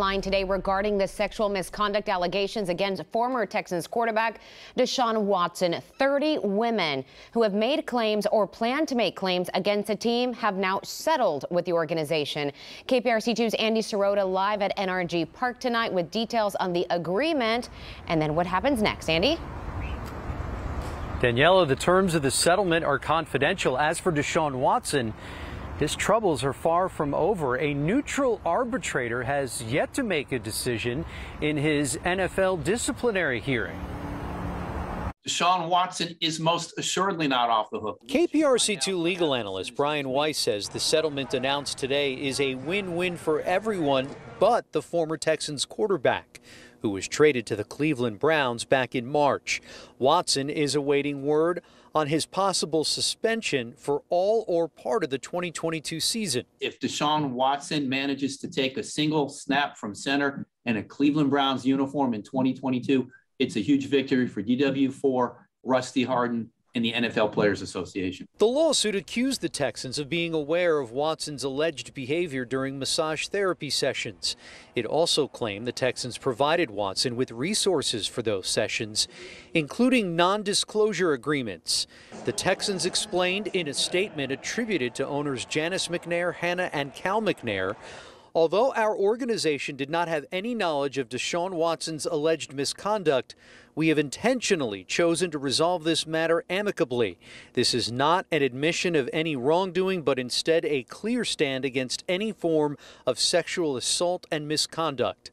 line today regarding the sexual misconduct allegations against former Texans quarterback Deshaun Watson. 30 women who have made claims or plan to make claims against the team have now settled with the organization. KPRC2's Andy Cerota live at NRG Park tonight with details on the agreement and then what happens next. Andy? Daniela, the terms of the settlement are confidential. As for Deshaun Watson, his troubles are far from over. A neutral arbitrator has yet to make a decision in his NFL disciplinary hearing. Deshaun Watson is most assuredly not off the hook. KPRC2 legal analyst Brian Wice says the settlement announced today is a win win for everyone but the former Texans quarterback who was traded to the Cleveland Browns back in March. Watson is awaiting word on his possible suspension for all or part of the 2022 season. If Deshaun Watson manages to take a single snap from center in a Cleveland Browns uniform in 2022, it's a huge victory for DW4, Rusty Hardin, and the NFL Players Association. The lawsuit accused the Texans of being aware of Watson's alleged behavior during massage therapy sessions. It also claimed the Texans provided Watson with resources for those sessions, including non disclosure agreements. The Texans explained in a statement attributed to owners Janice McNair, Hannah, and Cal McNair Although our organization did not have any knowledge of Deshaun Watson's alleged misconduct, we have intentionally chosen to resolve this matter amicably. This is not an admission of any wrongdoing, but instead a clear stand against any form of sexual assault and misconduct.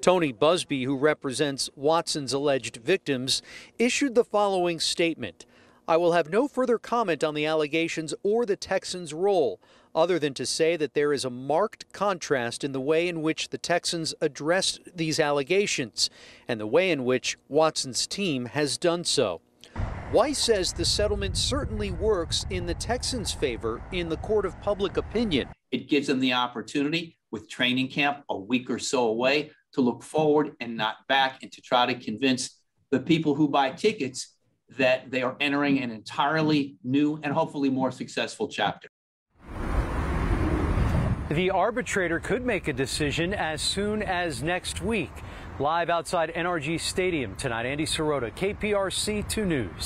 Tony Buzbee, who represents Watson's alleged victims, issued the following statement. I will have no further comment on the allegations or the Texans' role other than to say that there is a marked contrast in the way in which the Texans addressed these allegations and the way in which Watson's team has done so. Wice says the settlement certainly works in the Texans' favor in the court of public opinion. It gives them the opportunity, with training camp a week or so away, to look forward and not back and to try to convince the people who buy tickets that they are entering an entirely new and hopefully more successful chapter. The arbitrator could make a decision as soon as next week. Live outside NRG Stadium tonight, Andy Cerota, KPRC 2 News.